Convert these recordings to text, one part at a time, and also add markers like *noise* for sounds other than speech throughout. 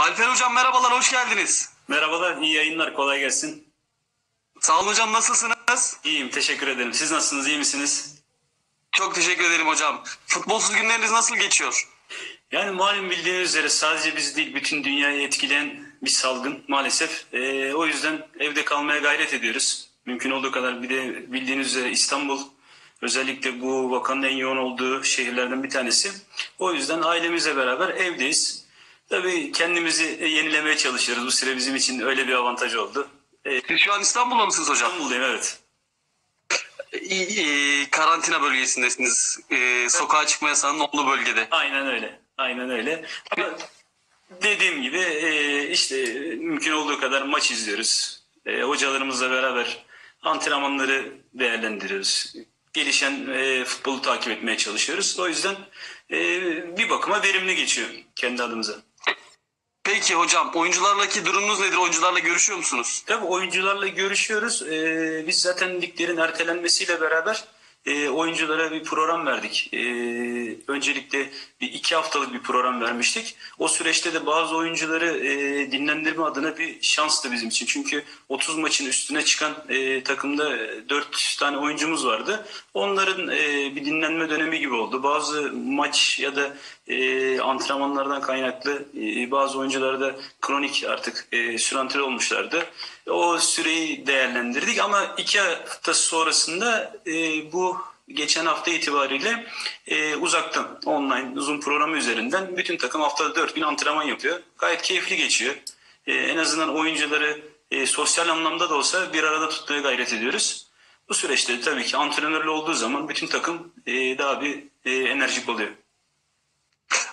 Alper hocam merhabalar hoş geldiniz. Merhabalar, iyi yayınlar, kolay gelsin. Sağ olun hocam nasılsınız? İyiyim, teşekkür ederim. Siz nasılsınız, iyi misiniz? Çok teşekkür ederim hocam. Futbolsuz günleriniz nasıl geçiyor? Yani malum bildiğiniz üzere sadece biz değil, bütün dünyayı etkileyen bir salgın maalesef. Ee, o yüzden evde kalmaya gayret ediyoruz. Mümkün olduğu kadar bir de bildiğiniz üzere İstanbul özellikle bu vakanın en yoğun olduğu şehirlerden bir tanesi. O yüzden ailemizle beraber evdeyiz. Tabii kendimizi yenilemeye çalışıyoruz. Bu süre bizim için öyle bir avantaj oldu. Ee, şu an İstanbul'da mısınız hocam? İstanbul'dayım evet. E, karantina bölgesindesiniz. E, sokağa çıkma yasağının olduğu bölgede. Aynen öyle. Aynen öyle. Ama dediğim gibi e, işte mümkün olduğu kadar maç izliyoruz. E, hocalarımızla beraber antrenmanları değerlendiriyoruz. Gelişen e, futbolu takip etmeye çalışıyoruz. O yüzden e, bir bakıma verimli geçiyor kendi adımıza. Peki hocam oyuncularla durumunuz nedir? Oyuncularla görüşüyor musunuz? Tabii oyuncularla görüşüyoruz. Ee, biz zaten liglerin ertelenmesiyle beraber e, oyunculara bir program verdik. Ee, öncelikle bir iki haftalık bir program vermiştik. O süreçte de bazı oyuncuları e, dinlendirme adına bir şanstı bizim için. Çünkü 30 maçın üstüne çıkan e, takımda 4 tane oyuncumuz vardı. Onların e, bir dinlenme dönemi gibi oldu. Bazı maç ya da e, antrenmanlardan kaynaklı e, bazı oyuncularda kronik artık e, sürantil olmuşlardı. O süreyi değerlendirdik ama iki hafta sonrasında e, bu geçen hafta itibariyle e, uzaktan online Zoom programı üzerinden bütün takım haftada dört gün antrenman yapıyor. Gayet keyifli geçiyor. E, en azından oyuncuları e, sosyal anlamda da olsa bir arada tutmaya gayret ediyoruz. Bu süreçte tabii ki antrenörlü olduğu zaman bütün takım e, daha bir e, enerjik oluyor.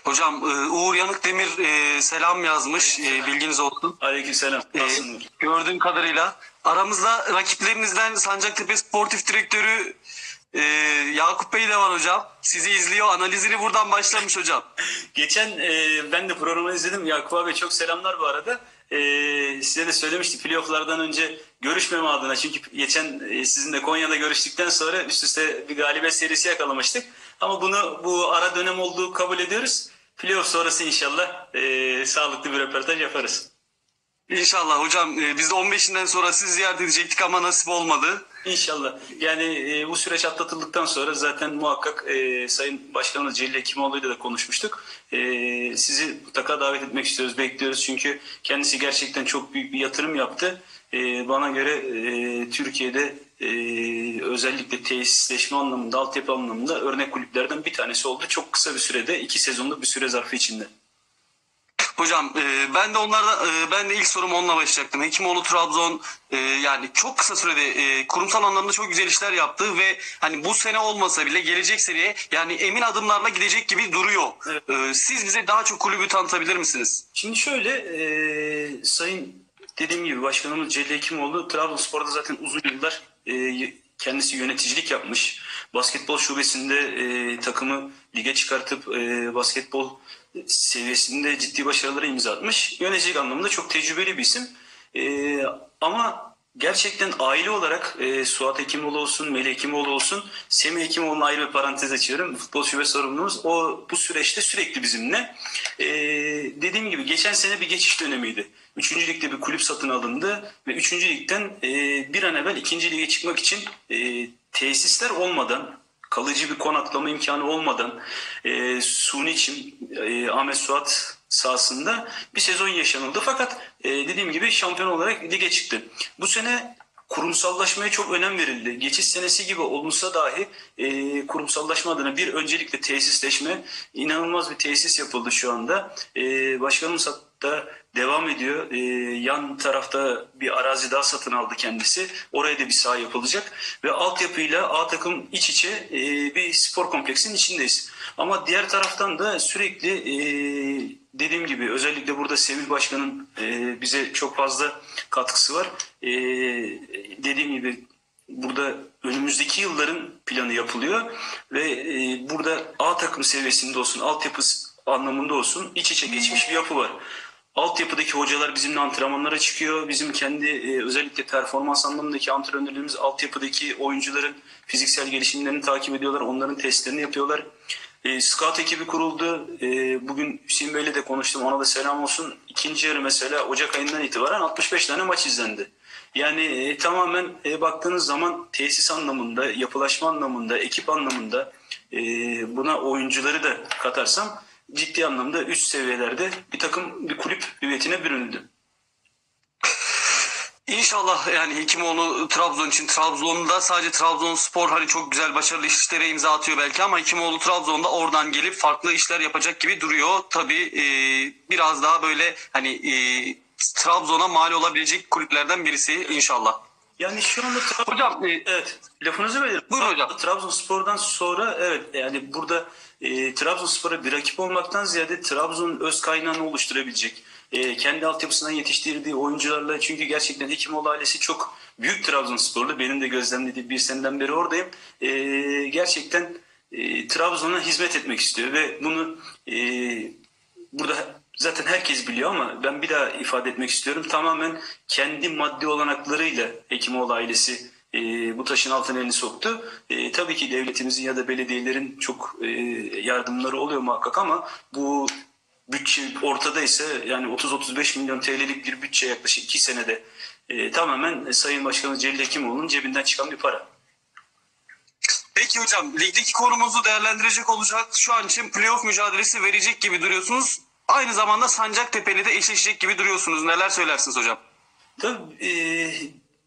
Hocam e, Uğur Yanık Demir e, selam yazmış. E, bilginiz olsun. Aleykümselam. Nasılsın? gördüğüm kadarıyla aramızda rakiplerinizden Sancaktepe Sportif Direktörü Yakup Bey de var hocam. Sizi izliyor. Analizini buradan başlamış hocam. *laughs* Geçen e, ben de programı izledim. Yakup abi çok selamlar bu arada. E, size de söylemiştik playofflardan önce görüşmeme adına. Çünkü geçen e, sizinle Konya'da görüştükten sonra üst üste bir galibiyet serisi yakalamıştık. Ama bunu bu ara dönem olduğu kabul ediyoruz. Playoff sonrası inşallah e, sağlıklı bir röportaj yaparız. İnşallah hocam. E, biz de 15'inden sonra sizi ziyaret edecektik ama nasip olmadı. İnşallah. Yani e, bu süreç atlatıldıktan sonra zaten muhakkak e, Sayın Başkanımız Celil Hekimoğlu ile de konuşmuştuk. E, sizi mutlaka davet etmek istiyoruz, bekliyoruz. Çünkü kendisi gerçekten çok büyük bir yatırım yaptı. E, bana göre e, Türkiye'de e, özellikle tesisleşme anlamında, altyapı anlamında örnek kulüplerden bir tanesi oldu. Çok kısa bir sürede, iki sezonluk bir süre zarfı içinde. Hocam e, ben de onlardan e, ben de ilk sorum onunla başlayacaktım. Hekimoğlu Trabzon e, yani çok kısa sürede e, kurumsal anlamda çok güzel işler yaptı ve hani bu sene olmasa bile gelecek seneye yani emin adımlarla gidecek gibi duruyor. Evet. E, siz bize daha çok kulübü tanıtabilir misiniz? Şimdi şöyle e, sayın dediğim gibi başkanımız Celil Hekimoğlu Trabzonspor'da zaten uzun yıllar e, kendisi yöneticilik yapmış. Basketbol şubesinde e, takımı lige çıkartıp e, basketbol seviyesinde ciddi başarılara imza atmış. Yöneticilik anlamında çok tecrübeli bir isim. E, ama gerçekten aile olarak e, Suat Hekimoğlu olsun, Melih Hekimoğlu olsun, Semih Hekimoğlu'na ayrı bir parantez açıyorum. Futbol şube sorumlumuz. O bu süreçte sürekli bizimle. E, dediğim gibi geçen sene bir geçiş dönemiydi. Üçüncü ligde bir kulüp satın alındı ve üçüncü ligden e, bir an evvel ikinci lige çıkmak için e, tesisler olmadan, kalıcı bir konaklama imkanı olmadan e, suni e, Ahmet Suat sahasında bir sezon yaşanıldı. Fakat e, dediğim gibi şampiyon olarak lige çıktı. Bu sene kurumsallaşmaya çok önem verildi. Geçiş senesi gibi olunsa dahi e, kurumsallaşma adına bir öncelikle tesisleşme inanılmaz bir tesis yapıldı şu anda. E, başkanımız hatta devam ediyor. E, yan tarafta bir arazi daha satın aldı kendisi. Oraya da bir saha yapılacak. Ve altyapıyla A takım iç içe e, bir spor kompleksinin içindeyiz. Ama diğer taraftan da sürekli e, dediğim gibi özellikle burada Semih Başkan'ın e, bize çok fazla katkısı var. E, dediğim gibi burada önümüzdeki yılların planı yapılıyor ve e, burada A takım seviyesinde olsun, altyapı anlamında olsun iç içe geçmiş bir yapı var. Altyapıdaki hocalar bizimle antrenmanlara çıkıyor. Bizim kendi e, özellikle performans anlamındaki antrenörlerimiz altyapıdaki oyuncuların fiziksel gelişimlerini takip ediyorlar. Onların testlerini yapıyorlar. E, scout ekibi kuruldu. E, bugün Hüseyin Bey'le de konuştum. Ona da selam olsun. İkinci yarı mesela Ocak ayından itibaren 65 tane maç izlendi. Yani e, tamamen e, baktığınız zaman tesis anlamında, yapılaşma anlamında, ekip anlamında e, buna oyuncuları da katarsam ciddi anlamda üst seviyelerde bir takım bir kulüp hüviyetine büründü. İnşallah yani Hekimoğlu Trabzon için Trabzon'da sadece Trabzonspor hani çok güzel başarılı işlere imza atıyor belki ama Hekimoğlu Trabzon'da oradan gelip farklı işler yapacak gibi duruyor. Tabii e, biraz daha böyle hani e, Trabzon'a mal olabilecek kulüplerden birisi inşallah. Yani şu anda Trabzon... Hocam e, Evet, lafınızı bölüyorum. Buyurun hocam. Trabzonspor'dan sonra evet yani burada e, Trabzonspor'a bir rakip olmaktan ziyade Trabzon'un öz kaynağını oluşturabilecek. e, kendi altyapısından yetiştirdiği oyuncularla çünkü gerçekten Hekimoğlu ailesi çok büyük Trabzonsporlu. Benim de gözlemlediğim bir seneden beri oradayım. E, gerçekten e, Trabzon'a hizmet etmek istiyor ve bunu e, burada zaten herkes biliyor ama ben bir daha ifade etmek istiyorum. Tamamen kendi maddi olanaklarıyla Hekimoğlu ailesi e, bu taşın altına elini soktu. E, tabii ki devletimizin ya da belediyelerin çok e, yardımları oluyor muhakkak ama bu bütçe ortada ise yani 30-35 milyon TL'lik bir bütçe yaklaşık 2 senede e, tamamen Sayın Başkanı Celil Hekimoğlu'nun cebinden çıkan bir para. Peki hocam ligdeki konumuzu değerlendirecek olacak. Şu an için playoff mücadelesi verecek gibi duruyorsunuz. Aynı zamanda Sancaktepe'li de eşleşecek gibi duruyorsunuz. Neler söylersiniz hocam? Tabii e,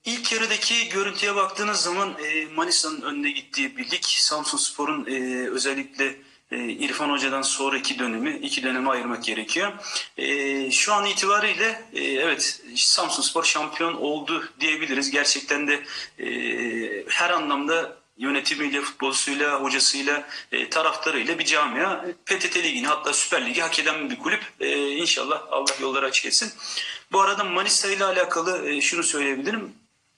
ilk yarıdaki görüntüye baktığınız zaman e, Manisa'nın önüne gittiği bir lig. Samsun Spor'un e, özellikle e, İrfan Hoca'dan sonraki dönemi, iki döneme ayırmak gerekiyor. E, şu an itibariyle e, evet Samsun Spor şampiyon oldu diyebiliriz. Gerçekten de e, her anlamda yönetimiyle, futbolcusuyla, hocasıyla, e, taraftarıyla bir camia PTT Ligi'ni hatta Süper Lig'i hak eden bir kulüp. E, inşallah Allah yolları açık etsin. Bu arada Manisa ile alakalı e, şunu söyleyebilirim.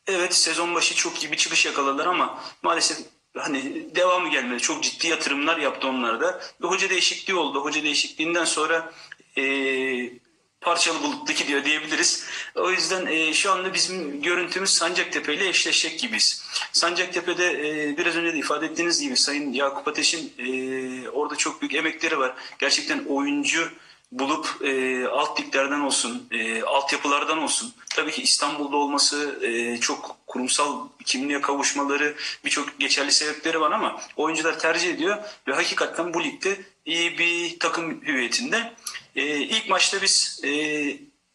Evet sezon başı çok iyi bir çıkış yakaladılar ama maalesef hani devamı gelmedi. Çok ciddi yatırımlar yaptı onlar da. Ve hoca değişikliği oldu. Hoca değişikliğinden sonra e, parçalı bulutlu gidiyor diyebiliriz. O yüzden e, şu anda bizim görüntümüz Sancaktepe ile eşleşecek gibiyiz. Sancaktepe'de e, biraz önce de ifade ettiğiniz gibi Sayın Yakup Ateş'in e, orada çok büyük emekleri var. Gerçekten oyuncu bulup e, alt liglerden olsun, e, altyapılardan olsun. Tabii ki İstanbul'da olması e, çok kurumsal kimliğe kavuşmaları birçok geçerli sebepleri var ama oyuncular tercih ediyor ve hakikaten bu ligde iyi bir takım hüviyetinde. E, ilk maçta biz e,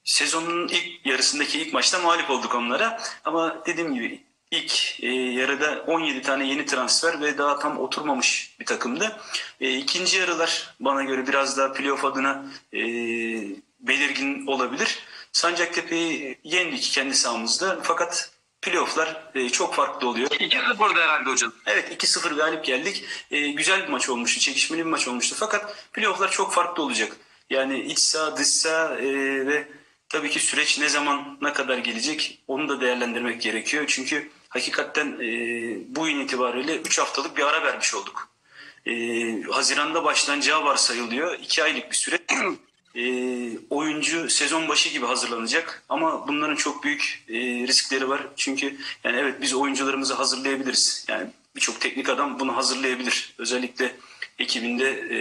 sezonun ilk yarısındaki ilk maçta mağlup olduk onlara ama dediğim gibi ilk e, yarıda 17 tane yeni transfer ve daha tam oturmamış bir takımdı. E, ikinci yarılar bana göre biraz daha playoff adına e, belirgin olabilir. Sancaktepe'yi yendik kendi sahamızda fakat playofflar e, çok farklı oluyor. 2-0'da herhalde hocam. Evet 2-0 galip geldik. E, güzel bir maç olmuştu, çekişmeli bir maç olmuştu. Fakat playofflar çok farklı olacak. Yani iç saha, dış saha e, ve tabii ki süreç ne zaman ne kadar gelecek onu da değerlendirmek gerekiyor. Çünkü hakikaten e, bu yıl itibariyle 3 haftalık bir ara vermiş olduk. E, Haziran'da başlanacağı varsayılıyor. 2 aylık bir süre. E, oyuncu sezon başı gibi hazırlanacak ama bunların çok büyük e, riskleri var. Çünkü yani evet biz oyuncularımızı hazırlayabiliriz. Yani birçok teknik adam bunu hazırlayabilir. Özellikle ekibinde e,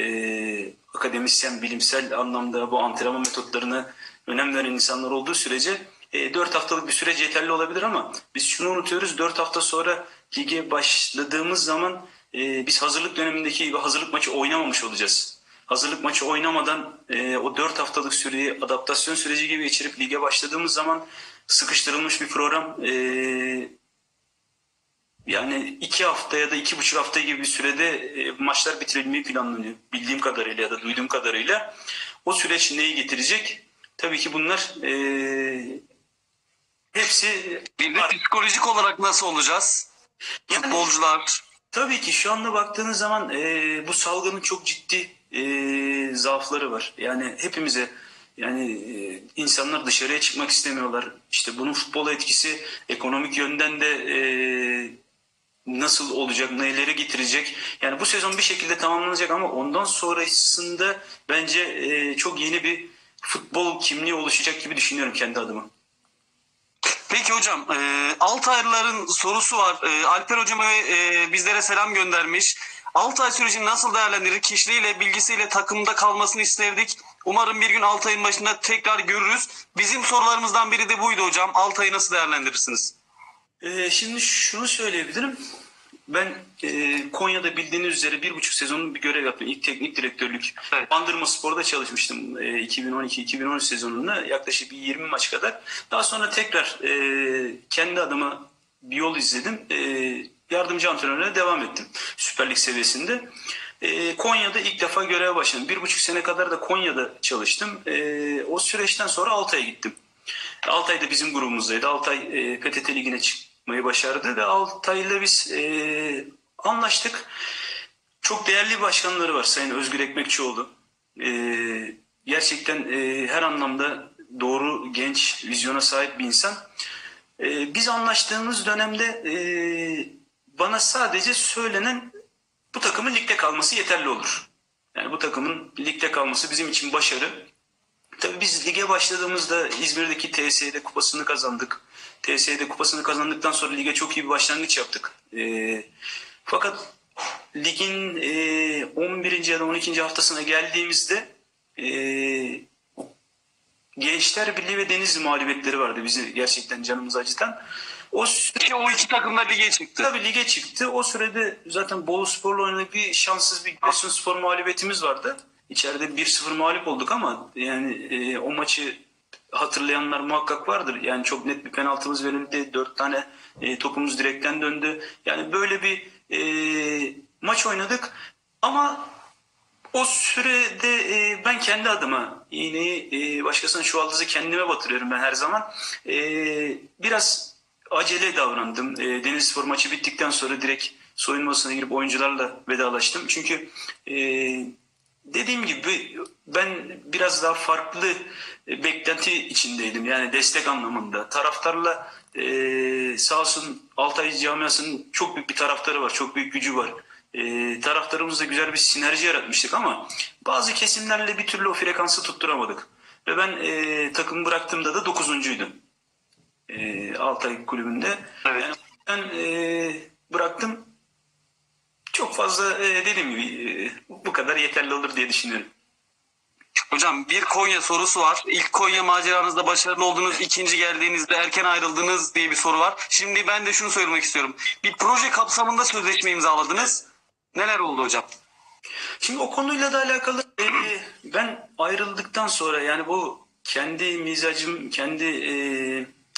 akademisyen, bilimsel anlamda bu antrenman metotlarına önem veren insanlar olduğu sürece e, 4 haftalık bir süreç yeterli olabilir ama biz şunu unutuyoruz. 4 hafta sonra lige başladığımız zaman e, biz hazırlık dönemindeki gibi hazırlık maçı oynamamış olacağız. Hazırlık maçı oynamadan e, o 4 haftalık süreyi adaptasyon süreci gibi geçirip lige başladığımız zaman sıkıştırılmış bir program e, yani iki hafta ya da iki buçuk hafta gibi bir sürede e, maçlar bitirilmeyi planlanıyor. Bildiğim kadarıyla ya da duyduğum kadarıyla. O süreç neyi getirecek? Tabii ki bunlar e, hepsi Bir de psikolojik olarak nasıl olacağız? Yani- Futbolcular. Tabii ki şu anda baktığınız zaman e, bu salgının çok ciddi e, zaafları var. Yani hepimize yani e, insanlar dışarıya çıkmak istemiyorlar. İşte bunun futbola etkisi ekonomik yönden de e, nasıl olacak, neleri getirecek? Yani bu sezon bir şekilde tamamlanacak ama ondan sonrasında bence e, çok yeni bir futbol kimliği oluşacak gibi düşünüyorum kendi adıma. Peki hocam e, Altaylıların sorusu var. E, Alper hocama e, bizlere selam göndermiş. Altay sürecini nasıl değerlendirir? Kişiliğiyle, bilgisiyle takımda kalmasını isterdik. Umarım bir gün Altay'ın başında tekrar görürüz. Bizim sorularımızdan biri de buydu hocam. Altay'ı nasıl değerlendirirsiniz? Ee, şimdi şunu söyleyebilirim. Ben e, Konya'da bildiğiniz üzere bir buçuk sezonun bir görev yaptım. İlk teknik direktörlük. Evet. Bandırma Spor'da çalışmıştım e, 2012-2013 sezonunda yaklaşık bir 20 maç kadar. Daha sonra tekrar e, kendi adıma bir yol izledim. E, yardımcı antrenörle devam ettim Süper Lig seviyesinde. E, Konya'da ilk defa göreve başladım. Bir buçuk sene kadar da Konya'da çalıştım. E, o süreçten sonra Altay'a gittim. Altay da bizim grubumuzdaydı. Altay e, PTT Ligi'ne çıkmayı başardı ve Altay'la biz e, anlaştık. Çok değerli başkanları var Sayın Özgür Ekmekçioğlu. E, gerçekten e, her anlamda doğru, genç, vizyona sahip bir insan. E, biz anlaştığımız dönemde e, bana sadece söylenen bu takımın ligde kalması yeterli olur. Yani bu takımın ligde kalması bizim için başarı. Tabii biz lige başladığımızda İzmir'deki TSE'de kupasını kazandık. TSE'de kupasını kazandıktan sonra lige çok iyi bir başlangıç yaptık. Ee, fakat ligin e, 11. ya da 12. haftasına geldiğimizde e, Gençler Birliği ve Denizli mağlubiyetleri vardı bizi gerçekten canımızı acıtan. O süre Ki o iki takım da lige çıktı. Tabii lige çıktı. O sürede zaten Bolu Spor'la oynadık bir şanssız bir Giresun Spor mağlubiyetimiz vardı. İçeride 1-0 mağlup olduk ama yani e, o maçı hatırlayanlar muhakkak vardır. Yani çok net bir penaltımız verildi. Dört tane e, topumuz direkten döndü. Yani böyle bir e, maç oynadık. Ama o sürede e, ben kendi adıma iğneyi e, başkasının çuvaldızı kendime batırıyorum ben her zaman. E, biraz acele davrandım. E, Denizspor maçı bittikten sonra direkt soyunma odasına girip oyuncularla vedalaştım. Çünkü e, dediğim gibi ben biraz daha farklı e, beklenti içindeydim. Yani destek anlamında. Taraftarla e, sağ olsun Altay camiasının çok büyük bir taraftarı var. Çok büyük gücü var. E, taraftarımızla güzel bir sinerji yaratmıştık ama bazı kesimlerle bir türlü o frekansı tutturamadık. Ve ben e, takımı bıraktığımda da dokuzuncuydum. E, Altay kulübünde. Evet. Yani ben e, bıraktım. Çok fazla e, dediğim gibi e, bu kadar yeterli olur diye düşünüyorum. Hocam bir Konya sorusu var. İlk Konya maceranızda başarılı oldunuz, ikinci geldiğinizde erken ayrıldınız diye bir soru var. Şimdi ben de şunu söylemek istiyorum. Bir proje kapsamında sözleşme imzaladınız. Neler oldu hocam? Şimdi o konuyla da alakalı e, ben ayrıldıktan sonra yani bu kendi mizacım, kendi e,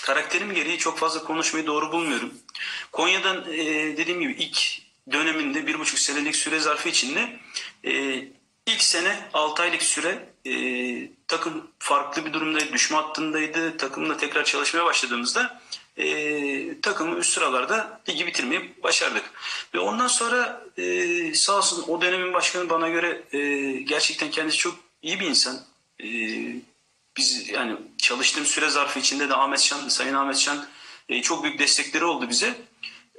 karakterim gereği çok fazla konuşmayı doğru bulmuyorum. Konya'dan e, dediğim gibi ilk döneminde bir buçuk senelik süre zarfı içinde e, ilk sene 6 aylık süre e, takım farklı bir durumdaydı, düşme hattındaydı. Takımla tekrar çalışmaya başladığımızda e, takımı üst sıralarda ligi bitirmeyi başardık. Ve ondan sonra e, sağ olsun o dönemin başkanı bana göre e, gerçekten kendisi çok iyi bir insan. E, biz yani çalıştığım süre zarfı içinde de Ahmet Şan, Sayın Ahmet Şan e, çok büyük destekleri oldu bize.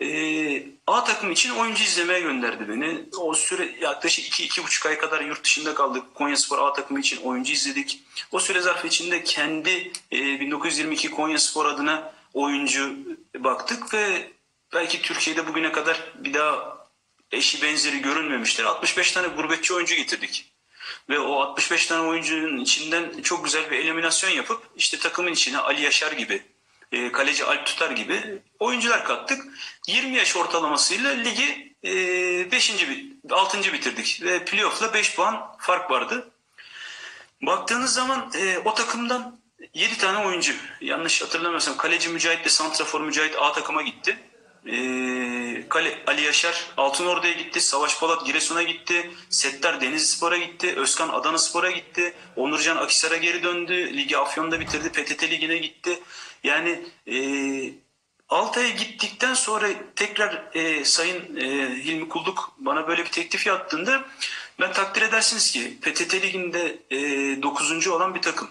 E, A takım için oyuncu izlemeye gönderdi beni. O süre yaklaşık iki, iki buçuk ay kadar yurt dışında kaldık. Konya Spor A takımı için oyuncu izledik. O süre zarfı içinde kendi e, 1922 Konya Spor adına oyuncu baktık ve belki Türkiye'de bugüne kadar bir daha eşi benzeri görünmemiştir. 65 tane gurbetçi oyuncu getirdik. Ve o 65 tane oyuncunun içinden çok güzel bir eliminasyon yapıp işte takımın içine Ali Yaşar gibi, e, kaleci Alp Tutar gibi oyuncular kattık. 20 yaş ortalamasıyla ligi 5. 6. bitirdik ve playoff'la 5 puan fark vardı. Baktığınız zaman e, o takımdan 7 tane oyuncu yanlış hatırlamıyorsam kaleci Mücahit ile Santrafor Mücahit A takıma gitti. E, Kale, Ali Yaşar Altınordu'ya gitti. Savaş Polat Giresun'a gitti. Settar Denizlispor'a gitti. Özkan Adana Spor'a gitti. Onurcan Akisar'a geri döndü. Ligi Afyon'da bitirdi. PTT Ligi'ne gitti. Yani e, Altay'a gittikten sonra tekrar e, Sayın e, Hilmi Kulluk bana böyle bir teklif yaptığında ben takdir edersiniz ki PTT Ligi'nde e, 9. olan bir takım.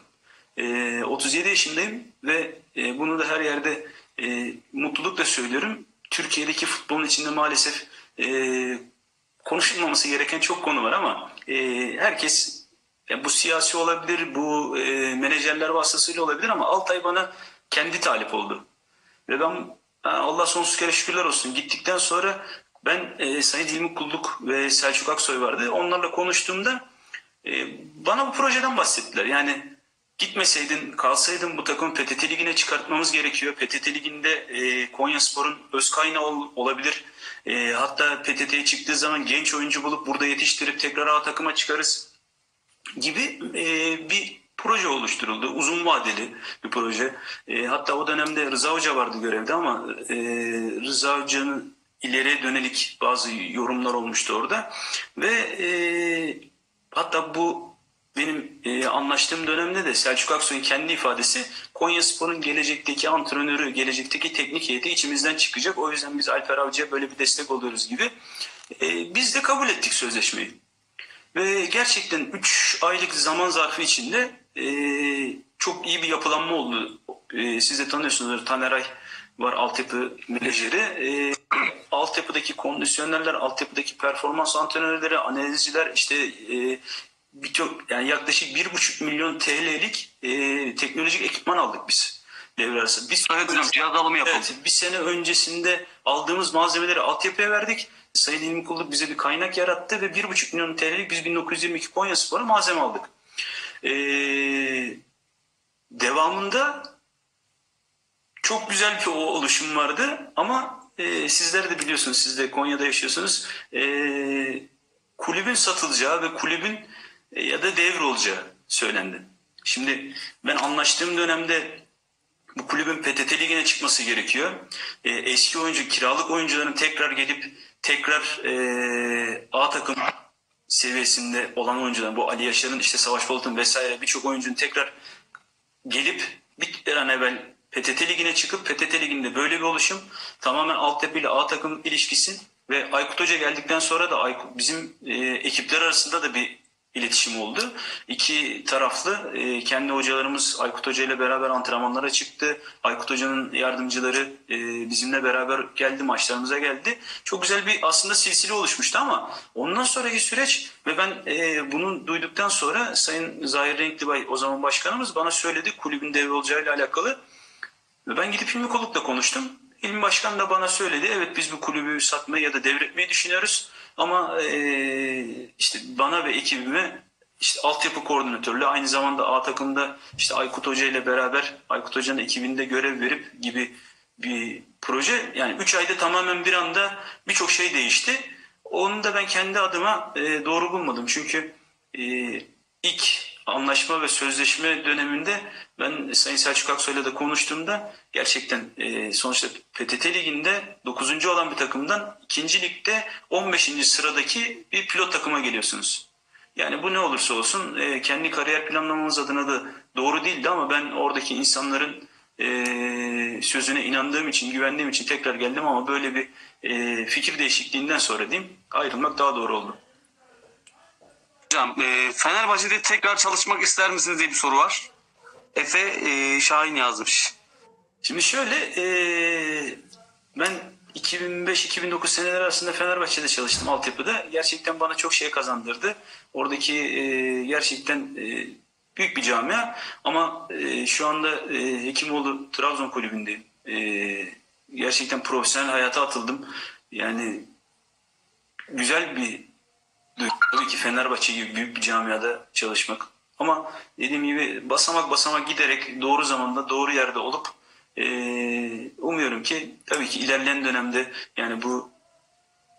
E, 37 yaşındayım ve e, bunu da her yerde e, mutlulukla söylüyorum. Türkiye'deki futbolun içinde maalesef e, konuşulmaması gereken çok konu var ama e, herkes ya bu siyasi olabilir, bu e, menajerler vasıtasıyla olabilir ama Altay bana kendi talip oldu. Ve ben Allah sonsuz kere şükürler olsun. Gittikten sonra ben e, Sayın Hilmi Kulluk ve Selçuk Aksoy vardı. Onlarla konuştuğumda e, bana bu projeden bahsettiler. Yani gitmeseydin, kalsaydın bu takımı PTT Ligi'ne çıkartmamız gerekiyor. PTT Ligi'nde e, Konya Spor'un öz kaynağı ol- olabilir. E, hatta PTT'ye çıktığı zaman genç oyuncu bulup burada yetiştirip tekrar A takıma çıkarız gibi e, bir proje oluşturuldu. Uzun vadeli bir proje. E, hatta o dönemde Rıza Hoca vardı görevde ama e, Rıza Hoca'nın ileriye dönelik bazı yorumlar olmuştu orada. Ve e, hatta bu benim e, anlaştığım dönemde de Selçuk Aksoy'un kendi ifadesi Konya Spor'un gelecekteki antrenörü, gelecekteki teknik heyeti içimizden çıkacak. O yüzden biz Alper Avcı'ya böyle bir destek oluyoruz gibi. E, biz de kabul ettik sözleşmeyi. Ve gerçekten 3 aylık zaman zarfı içinde e, çok iyi bir yapılanma oldu. E, siz de tanıyorsunuz Taneray var altyapı menajeri. E, altyapıdaki kondisyonerler, altyapıdaki performans antrenörleri, analizciler işte e, birçok yani yaklaşık 1,5 milyon TL'lik e, teknolojik ekipman aldık biz devre arası. Biz Evet hocam cihaz alımı yapıldı. Evet, bir sene öncesinde aldığımız malzemeleri altyapıya verdik. Sayın İlmi Kulluk bize bir kaynak yarattı ve 1,5 milyon TL'lik biz 1922 Konya Spor'a malzeme aldık. Ee, devamında çok güzel bir o oluşum vardı ama e, sizler de biliyorsunuz, siz de Konya'da yaşıyorsunuz. E, kulübün satılacağı ve kulübün e, ya da devrolacağı söylendi. Şimdi ben anlaştığım dönemde bu kulübün PTT Ligi'ne çıkması gerekiyor. E, eski oyuncu, kiralık oyuncuların tekrar gelip tekrar e, A takım seviyesinde olan oyuncular, bu Ali Yaşar'ın işte Savaş Polat'ın vesaire birçok oyuncunun tekrar gelip bir an evvel PTT Ligi'ne çıkıp PTT Ligi'nde böyle bir oluşum tamamen altyapı ile A takım ilişkisi ve Aykut Hoca geldikten sonra da Aykut, bizim e, ekipler arasında da bir iletişim oldu. İki taraflı e, kendi hocalarımız Aykut Hoca ile beraber antrenmanlara çıktı. Aykut Hoca'nın yardımcıları e, bizimle beraber geldi maçlarımıza geldi. Çok güzel bir aslında silsile oluşmuştu ama ondan sonraki süreç ve ben e, bunu duyduktan sonra Sayın Zahir Renklibay o zaman başkanımız bana söyledi kulübün devrolacağıyla alakalı. Ve ben gidip Hilmi Koluk'la konuştum. Hilmi Başkan da bana söyledi. Evet biz bu kulübü satmayı ya da devretmeyi düşünüyoruz. Ama e, işte bana ve ekibime işte altyapı koordinatörlüğü aynı zamanda A takımda işte Aykut Hoca ile beraber Aykut Hoca'nın ekibinde görev verip gibi bir proje. Yani 3 ayda tamamen bir anda birçok şey değişti. Onu da ben kendi adıma e, doğru bulmadım. Çünkü e, ilk anlaşma ve sözleşme döneminde ben Sayın Selçuk Aksoy'la da konuştuğumda gerçekten e, sonuçta PTT Ligi'nde 9. olan bir takımdan 2. ligde 15. sıradaki bir pilot takıma geliyorsunuz. Yani bu ne olursa olsun e, kendi kariyer planlamamız adına da doğru değildi ama ben oradaki insanların e, sözüne inandığım için, güvendiğim için tekrar geldim ama böyle bir e, fikir değişikliğinden sonra diyeyim ayrılmak daha doğru oldu. Hocam e, Fenerbahçe'de tekrar çalışmak ister misiniz diye bir soru var. Efe e, Şahin yazmış. Şimdi şöyle eee, ben 2005-2009 seneleri arasında Fenerbahçe'de çalıştım altyapıda. Gerçekten bana çok şey kazandırdı. Oradaki eee, gerçekten eee, büyük bir camia. Ama eee, şu anda eee, Hekimoğlu Trabzon kulübündeyim. Eee, gerçekten profesyonel hayata atıldım. Yani güzel bir. Tabii ki Fenerbahçe gibi büyük bir camiada çalışmak. Ama dediğim gibi basamak basamak giderek doğru zamanda doğru yerde olup eee, umuyorum ki tabii ki ilerleyen dönemde yani bu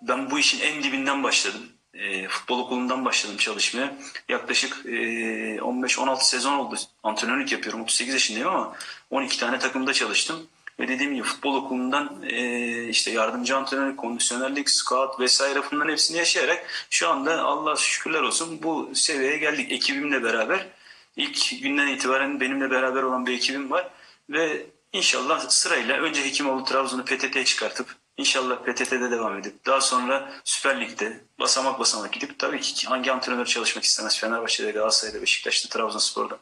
ben bu işin en dibinden başladım. Eee, futbol okulundan başladım çalışmaya. Yaklaşık eee, 15-16 sezon oldu. Antrenörlük yapıyorum. 38 yaşındayım ama 12 tane takımda çalıştım. Ve dediğim gibi futbol okulundan eee, işte yardımcı antrenör, kondisyonerlik, scout vesaire bunların hepsini yaşayarak şu anda Allah şükürler olsun bu seviyeye geldik ekibimle beraber. İlk günden itibaren benimle beraber olan bir ekibim var ve inşallah sırayla önce Hekimoğlu Trabzon'u PTT'ye çıkartıp inşallah PTT'de devam edip daha sonra Süper Lig'de basamak basamak gidip tabii ki hangi antrenör çalışmak istemez Fenerbahçe'de, Galatasaray'da, Beşiktaş'ta, Trabzonspor'da.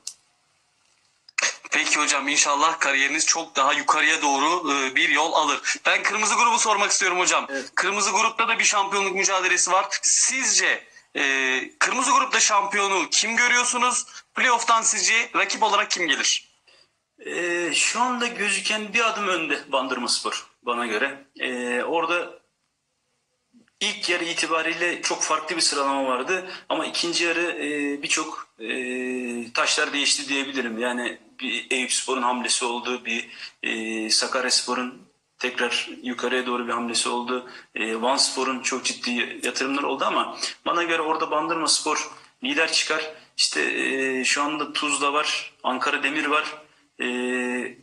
Peki hocam inşallah kariyeriniz çok daha yukarıya doğru e, bir yol alır. Ben kırmızı grubu sormak istiyorum hocam. Evet. Kırmızı grupta da bir şampiyonluk mücadelesi var. Sizce e, kırmızı grupta şampiyonu kim görüyorsunuz? Playoff'tan sizce rakip olarak kim gelir? Ee, şu anda gözüken bir adım önde Bandırma Spor bana göre. Ee, orada ilk yarı itibariyle çok farklı bir sıralama vardı ama ikinci yarı e, birçok e, taşlar değişti diyebilirim. Yani bir Eyüpspor'un hamlesi oldu, bir e, Sakaryaspor'un tekrar yukarıya doğru bir hamlesi oldu. E, Van Spor'un çok ciddi yatırımlar oldu ama bana göre orada Bandırma Spor lider çıkar. İşte e, şu anda Tuzla var, Ankara Demir var, e,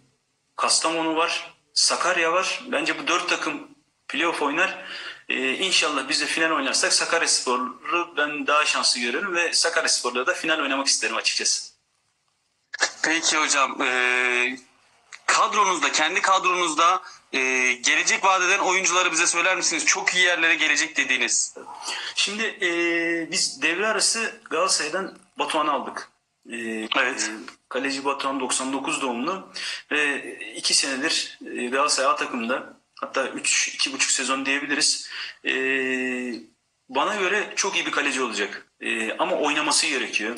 Kastamonu var, Sakarya var. Bence bu dört takım playoff oynar. Ee, inşallah biz de final oynarsak Sakaryaspor'u ben daha şanslı görüyorum ve Sakaryaspor'la da final oynamak isterim açıkçası. Peki hocam e, kadronuzda kendi kadronuzda e, gelecek vadeden oyuncuları bize söyler misiniz? Çok iyi yerlere gelecek dediğiniz. Şimdi e, biz devre arası Galatasaray'dan Batuhan'ı aldık. E, Evet. e, kaleci Batuhan 99 doğumlu ve iki senedir e, Galatasaray A takımda hatta 3 iki buçuk sezon diyebiliriz. E, bana göre çok iyi bir kaleci olacak. E, ama oynaması gerekiyor.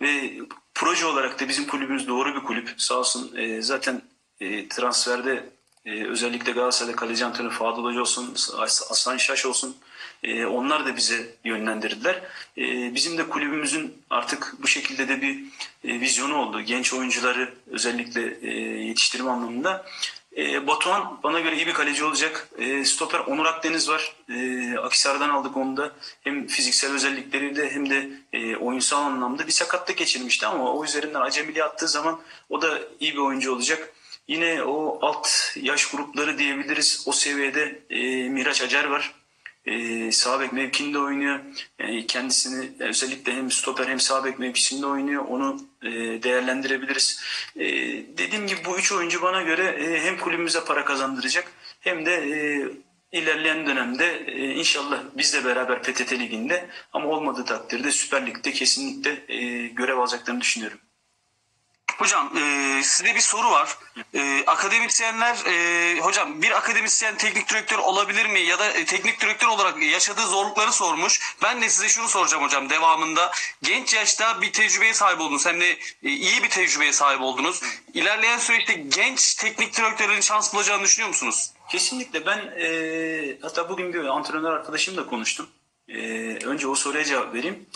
Ve proje olarak da bizim kulübümüz doğru bir kulüp. Sağ olsun e, zaten e, transferde e, özellikle Galatasaray'da kaleci antrenörü Fadıl Hoca olsun, As- Aslan Şaş olsun. e, onlar da bize yönlendirdiler. E, bizim de kulübümüzün artık bu şekilde de bir e, vizyonu oldu. Genç oyuncuları özellikle e, yetiştirme anlamında. E, Batuhan bana göre iyi bir kaleci olacak. E, stoper Onur Akdeniz var. E, Akisar'dan aldık onu da. Hem fiziksel özellikleriyle hem de e, oyunsal anlamda bir sakatlık geçirmişti ama o üzerinden acemiliğe attığı zaman o da iyi bir oyuncu olacak. Yine o alt yaş grupları diyebiliriz. O seviyede e, Miraç Acar var. E, sağ bek mevkinde oynuyor. Yani kendisini özellikle hem stoper hem sağ bek mevkisinde oynuyor. Onu e, değerlendirebiliriz. E, dediğim gibi bu üç oyuncu bana göre e, hem kulübümüze para kazandıracak hem de e, ilerleyen dönemde e, inşallah biz de beraber PTT Ligi'nde ama olmadığı takdirde Süper Lig'de kesinlikle e, görev alacaklarını düşünüyorum. Hocam e, size bir soru var. E, akademisyenler, e, hocam bir akademisyen teknik direktör olabilir mi? Ya da e, teknik direktör olarak yaşadığı zorlukları sormuş. Ben de size şunu soracağım hocam devamında. Genç yaşta bir tecrübeye sahip oldunuz. Hem de e, iyi bir tecrübeye sahip oldunuz. İlerleyen süreçte genç teknik direktörlerin şans bulacağını düşünüyor musunuz? Kesinlikle ben e, hatta bugün bir antrenör arkadaşımla konuştum. E, önce o soruya cevap vereyim.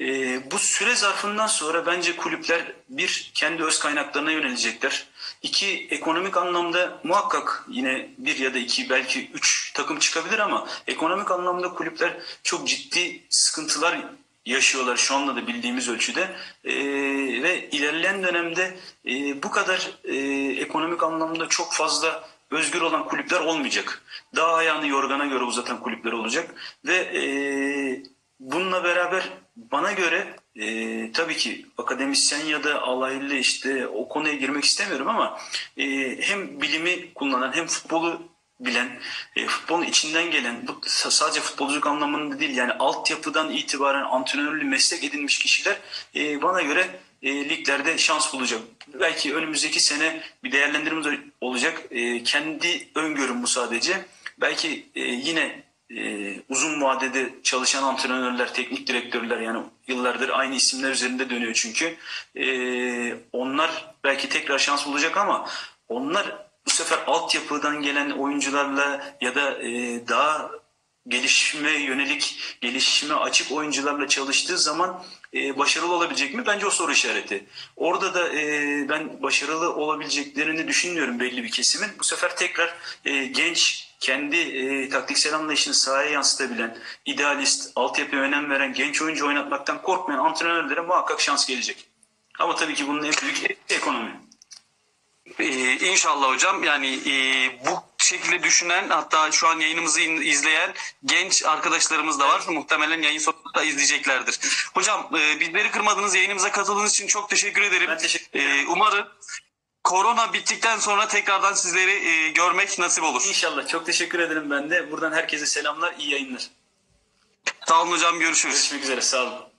E, bu süre zarfından sonra bence kulüpler bir kendi öz kaynaklarına yönelecekler. İki ekonomik anlamda muhakkak yine bir ya da iki belki üç takım çıkabilir ama ekonomik anlamda kulüpler çok ciddi sıkıntılar yaşıyorlar şu anda da bildiğimiz ölçüde Ee, ve ilerleyen dönemde e, bu kadar e, ekonomik anlamda çok fazla özgür olan kulüpler olmayacak. Daha ayağını yorgana göre uzatan kulüpler olacak ve e, bununla beraber bana göre e, tabii ki akademisyen ya da alaylı işte o konuya girmek istemiyorum ama e, hem bilimi kullanan hem futbolu bilen, e, futbolun içinden gelen, bu sa- sadece futbolculuk anlamında değil yani altyapıdan itibaren antrenörlü meslek edinmiş kişiler e, bana göre e, liglerde şans bulacak. Belki önümüzdeki sene bir değerlendirme olacak. E, kendi öngörüm bu sadece. Belki e, yine e, uzun vadede çalışan antrenörler, teknik direktörler yani yıllardır aynı isimler üzerinde dönüyor çünkü. E, onlar belki tekrar şans bulacak ama onlar bu sefer altyapıdan gelen oyuncularla ya da e, daha gelişime yönelik, gelişime açık oyuncularla çalıştığı zaman e, başarılı olabilecek mi? Bence o soru işareti. Orada da e, ben başarılı olabileceklerini düşünmüyorum belli bir kesimin. Bu sefer tekrar e, genç, kendi e, taktiksel anlayışını sahaya yansıtabilen, idealist, altyapıya önem veren, genç oyuncu oynatmaktan korkmayan antrenörlere muhakkak şans gelecek. Ama tabii ki bunun en büyük ekonomi. Ee, inşallah hocam yani e, bu şekilde düşünen hatta şu an yayınımızı izleyen genç arkadaşlarımız da var. Muhtemelen yayın sonunda da izleyeceklerdir. Hocam e, bizleri kırmadınız yayınımıza katıldığınız için çok teşekkür ederim. Ben teşekkür ederim. Ee, umarım korona bittikten sonra tekrardan sizleri e, görmek nasip olur. İnşallah. Çok teşekkür ederim ben de. Buradan herkese selamlar, iyi yayınlar. Sağ olun hocam görüşürüz. Görüşmek üzere, sağ olun.